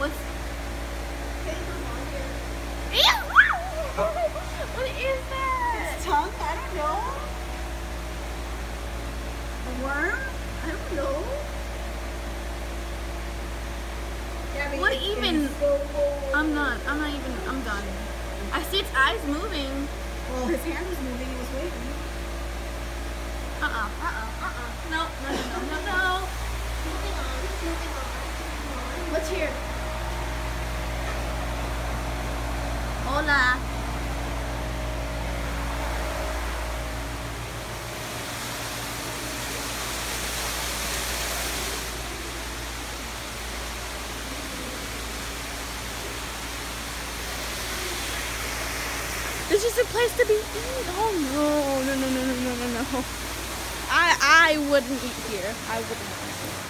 What's Ew! what is that? His Tongue? I don't know. A worm? I don't know. Yeah, What even? So I'm not. I'm not even. I'm done. I see its eyes moving. Well, his hand was moving. He was waiting. Uh uh. Uh uh. Uh uh. No. No. No. No. No. no. What's here? Hola. This is a place to be eat. Oh no, no, no, no, no, no, no, no. I I wouldn't eat here. I wouldn't.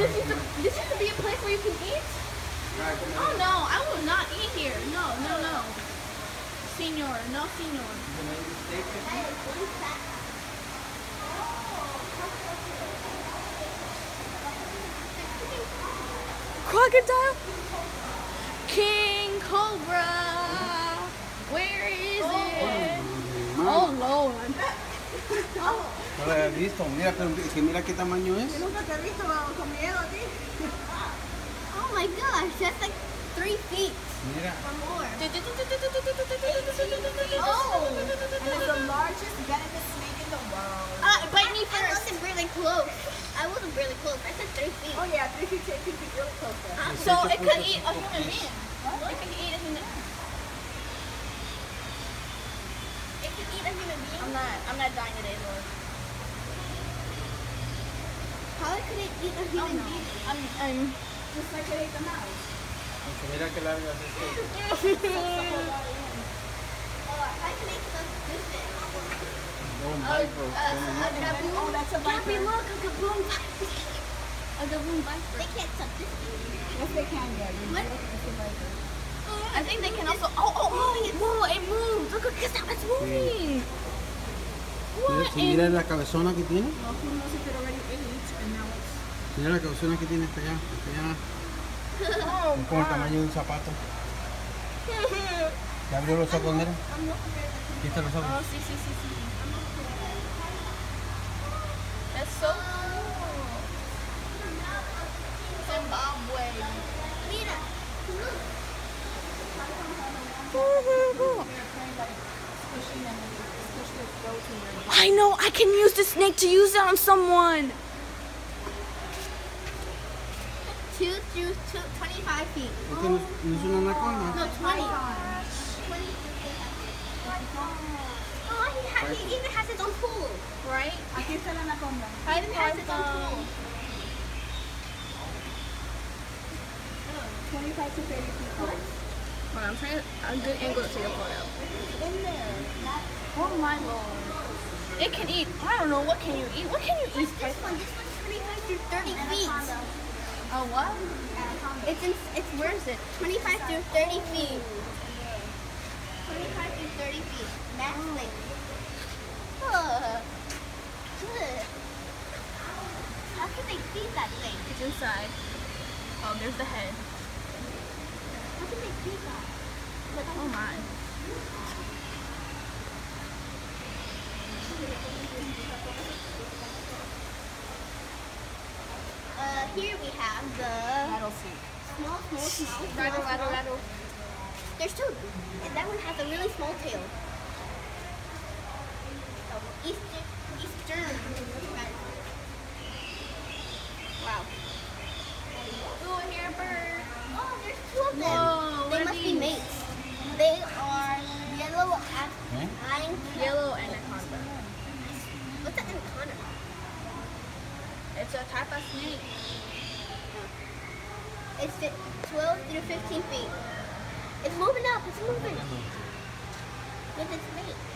This used to, this used to be a place where you can eat? Oh no, I will not eat here. No, no, no. Senor, no senor. Crocodile? King Cobra. Where is it? Oh, oh Lord. No lo había visto. Mira, pero que mira qué tamaño es. Yo nunca te he visto con miedo a ti. Oh my gosh, that's like three feet Mira. or more. Oh, and it's the largest venomous snake in the world. Uh, bite me I wasn't really close. I wasn't really close. I said three feet. Oh yeah, three feet, ten feet, really close there. So it could eat a human being. It could eat a human being. Could eat a human being. I'm not. I'm not dying today, Lord. How could it eat a human being? I'm. I'm. Just like it ate the mouse. Oh, I can make some. Oh, that's a Gabby, viper. look, a Gaboon viper. A Gaboon viper. They can't touch this. Yes, they can. What? A viper. I think they can also. Oh, oh, oh! Whoa, it moved. Look, look, how it's moving. What? mira la cabezona que tiene. Well, who knows if it already ate and now it's... Mira la cabezona que tiene hasta allá. Hasta allá. Oh, Es como el tamaño de un zapato. ¿Ya abrió los ojos? Aquí están los Oh, ojos. sí, sí, sí, sí. That's so cool. Zimbabwe. I know, I can use the snake to use it on someone. Two through two, 25 feet. ¿Por qué no, no es una anaconda? No, 20. 20. Oh, he, ha- he even has his own pool. Right? Aquí está la anaconda. He even has his own pool. 25 to 30 feet tall. Hold on, I'm trying a good angle to take a photo. Oh my lord. It can eat. I don't know. What can you eat? What can you eat? This one, this one's 25 through 30 feet. Oh, what? It's in, it's where is it? 25 through 30 feet. 25 through 30 feet. Max length. Ugh. Ugh. How can they feed that thing? It's inside. Oh, there's the head. How can they feed that? Look, Oh my. Uh, here we have the Rattlesnake. small, small, small. Rattle, small, rattle, rattle. There's two. And that one has a really small tail. Oh, Eastern, Eastern. Wow. Ooh, here, bird. Oh, there's two of them. Whoa, what they are must be these? mates. They are yellow and ¿Eh? nine. Yellow anaconda. What's an anaconda? It's a type of snake. It's 12 through 15 feet. It's moving up. It's moving. With its mate.